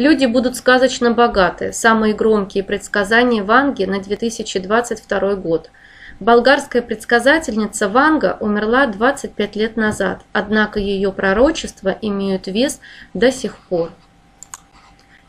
Люди будут сказочно богаты. Самые громкие предсказания Ванги на 2022 год. Болгарская предсказательница Ванга умерла 25 лет назад, однако ее пророчества имеют вес до сих пор.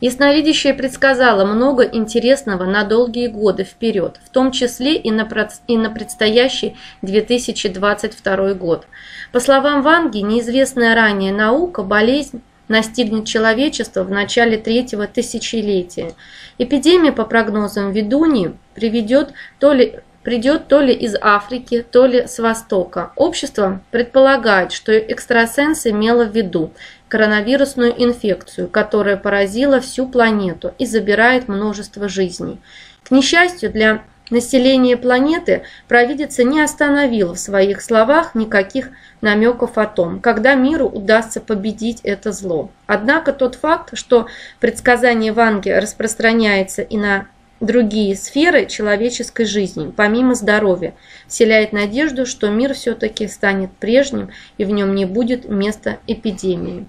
Ясновидящая предсказала много интересного на долгие годы вперед, в том числе и на, и на предстоящий 2022 год. По словам Ванги, неизвестная ранее наука, болезнь, настигнет человечество в начале третьего тысячелетия. Эпидемия, по прогнозам Ведуни, приведет то ли придет то ли из Африки, то ли с Востока. Общество предполагает, что экстрасенс имело в виду коронавирусную инфекцию, которая поразила всю планету и забирает множество жизней. К несчастью для населения планеты, провидица не остановила в своих словах никаких намеков о том, когда миру удастся победить это зло. Однако тот факт, что предсказание Ванги распространяется и на другие сферы человеческой жизни, помимо здоровья, вселяет надежду, что мир все-таки станет прежним и в нем не будет места эпидемии.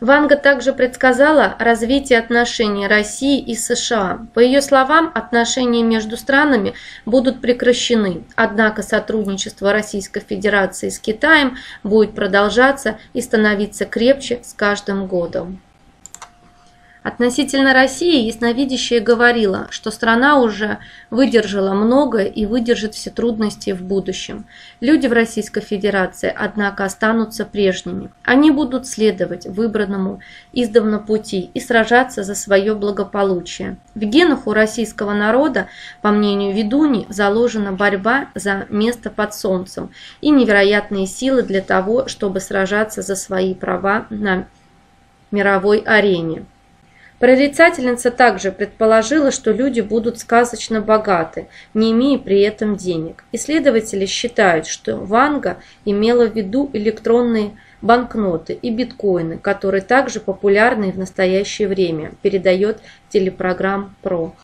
Ванга также предсказала развитие отношений России и США. По ее словам, отношения между странами будут прекращены, однако сотрудничество Российской Федерации с Китаем будет продолжаться и становиться крепче с каждым годом. Относительно России ясновидящая говорила, что страна уже выдержала многое и выдержит все трудности в будущем. Люди в Российской Федерации, однако, останутся прежними. Они будут следовать выбранному издавна пути и сражаться за свое благополучие. В генах у российского народа, по мнению Ведуни, заложена борьба за место под солнцем и невероятные силы для того, чтобы сражаться за свои права на мировой арене. Прорицательница также предположила, что люди будут сказочно богаты, не имея при этом денег. Исследователи считают, что Ванга имела в виду электронные банкноты и биткоины, которые также популярны в настоящее время, передает телепрограмм ПРО.